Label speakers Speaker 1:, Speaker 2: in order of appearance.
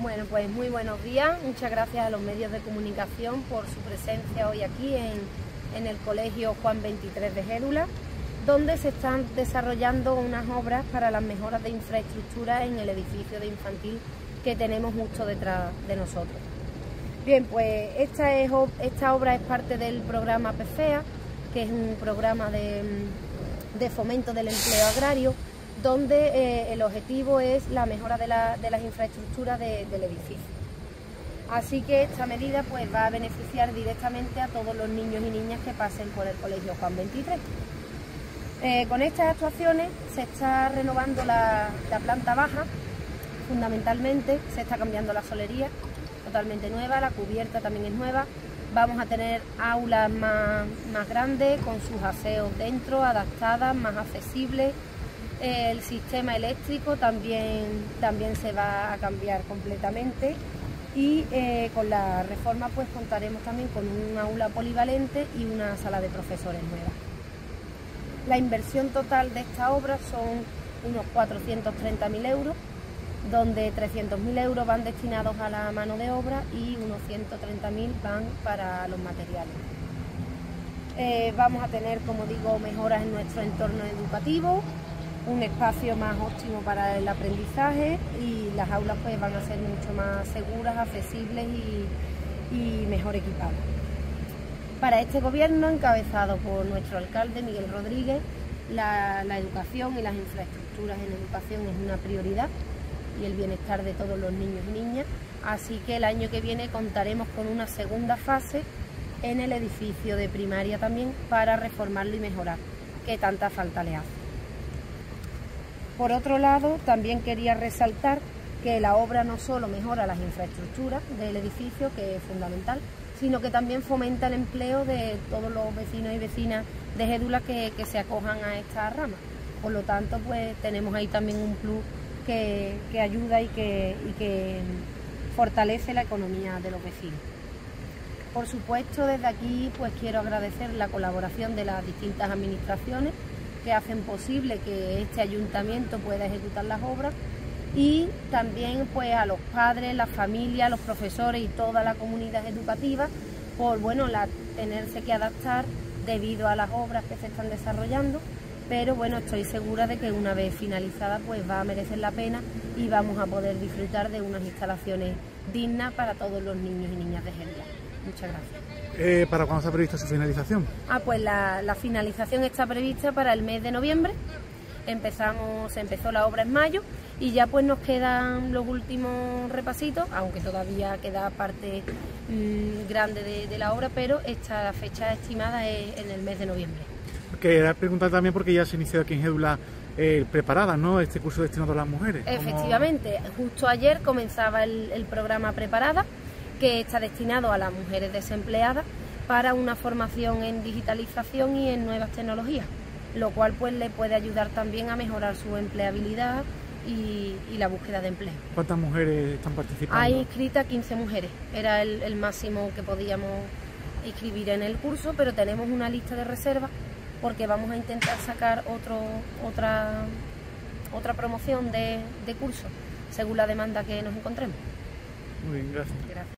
Speaker 1: Bueno, pues muy buenos días. Muchas gracias a los medios de comunicación por su presencia hoy aquí en, el Colegio Juan 23 de Gérula, donde se están desarrollando unas obras para las mejoras de infraestructura en el edificio de infantil que tenemos justo detrás de nosotros. Bien, pues esta, es, esta obra es parte del programa PFEA, que es un programa de fomento del empleo agrario donde eh, el objetivo es la mejora de, las infraestructuras del edificio. Así que esta medida pues, va a beneficiar directamente a todos los niños y niñas que pasen por el Colegio Juan 23. Eh, con estas actuaciones se está renovando la, planta baja, fundamentalmente, se está cambiando la solería, totalmente nueva, la cubierta también es nueva. Vamos a tener aulas más, más grandes, con sus aseos dentro, adaptadas, más accesibles, el sistema eléctrico también, también se va a cambiar completamente y eh, con la reforma pues contaremos también con un aula polivalente y una sala de profesores nueva. La inversión total de esta obra son unos 430.000 euros, donde 300.000 euros van destinados a la mano de obra y unos 130.000 van para los materiales. Eh, vamos a tener, como digo, mejoras en nuestro entorno educativo, un espacio más óptimo para el aprendizaje y las aulas pues van a ser mucho más seguras, accesibles y, mejor equipadas. Para este gobierno, encabezado por nuestro alcalde Miguel Rodríguez, la, educación y las infraestructuras en educación es una prioridad y el bienestar de todos los niños y niñas, así que el año que viene contaremos con una segunda fase en el edificio de primaria también para reformarlo y mejorar, que tanta falta le hace. Por otro lado, también quería resaltar que la obra no solo mejora las infraestructuras del edificio, que es fundamental, sino que también fomenta el empleo de todos los vecinos y vecinas de Gédula que, se acojan a esta rama. Por lo tanto, pues tenemos ahí también un plus que, ayuda y que, y que fortalece la economía de los vecinos. Por supuesto, desde aquí pues quiero agradecer la colaboración de las distintas administraciones que hacen posible que este ayuntamiento pueda ejecutar las obras y también pues a los padres, las familias, los profesores y toda la comunidad educativa por bueno tenerse que adaptar debido a las obras que se están desarrollando pero bueno estoy segura de que una vez finalizada pues va a merecer la pena y vamos a poder disfrutar de unas instalaciones dignas para todos los niños y niñas de Genia. Muchas gracias.
Speaker 2: Eh, ¿Para cuándo está prevista su finalización?
Speaker 1: Ah, pues la, finalización está prevista para el mes de noviembre. Empezamos, se empezó la obra en mayo y ya pues nos quedan los últimos repasitos, aunque todavía queda parte mm, grande de, la obra, pero esta fecha estimada es en el mes de noviembre.
Speaker 2: Quería preguntar también porque ya se inició aquí en Gédula eh, preparada, ¿no? Este curso destinado a las mujeres.
Speaker 1: Efectivamente, justo ayer comenzaba el, el programa Preparada que está destinado a las mujeres desempleadas para una formación en digitalización y en nuevas tecnologías, lo cual pues le puede ayudar también a mejorar su empleabilidad y, la búsqueda de empleo.
Speaker 2: ¿Cuántas mujeres están participando?
Speaker 1: Hay inscritas 15 mujeres, era el, máximo que podíamos inscribir en el curso, pero tenemos una lista de reserva porque vamos a intentar sacar otro, otra, otra promoción de, de curso según la demanda que nos encontremos.
Speaker 2: Muy bien, gracias.